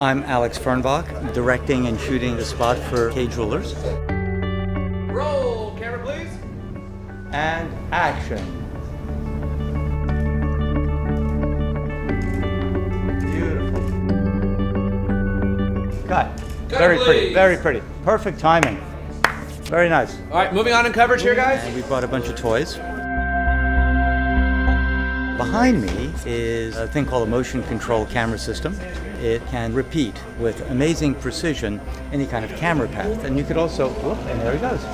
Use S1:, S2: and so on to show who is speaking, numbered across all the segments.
S1: I'm Alex Fernbach, directing and shooting the spot for Kay Jewelers.
S2: Roll, camera please.
S1: And action. Beautiful. Cut.
S2: Cut,
S1: very pretty, very pretty. Perfect timing. Very nice.
S2: All right, moving on in coverage here, guys.
S1: And we brought a bunch of toys. Behind me is a thing called a motion control camera system. It can repeat with amazing precision any kind of camera path. And you could also, whoop, and there he goes.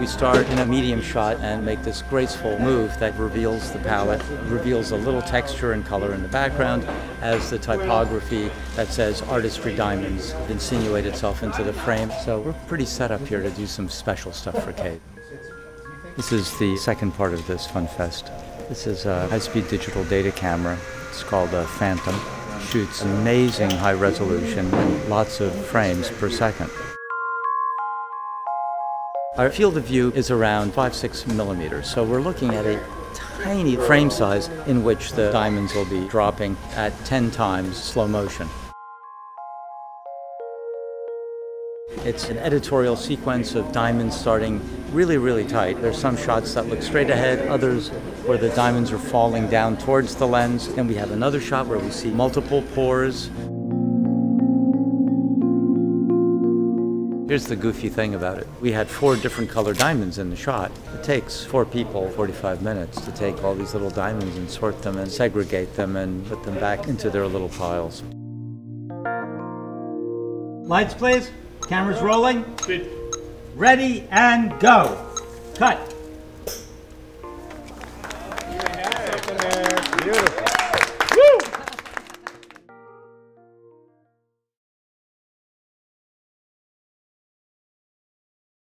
S1: We start in a medium shot and make this graceful move that reveals the palette, reveals a little texture and color in the background as the typography that says Artistry Diamonds insinuate itself into the frame. So we're pretty set up here to do some special stuff for Kay. This is the second part of this Fun Fest. This is a high-speed digital data camera. It's called a Phantom. Shoots amazing high resolution and lots of frames per second. Our field of view is around 5 6 millimeters, so we're looking at a tiny frame size in which the diamonds will be dropping at 10 times slow motion. It's an editorial sequence of diamonds starting really, really tight. There's some shots that look straight ahead, others where the diamonds are falling down towards the lens. Then we have another shot where we see multiple pours. Here's the goofy thing about it. We had four different color diamonds in the shot. It takes four people 45 minutes to take all these little diamonds and sort them and segregate them and put them back into their little piles. Lights, please. Cameras rolling. Ready and go. Cut.
S3: Beautiful.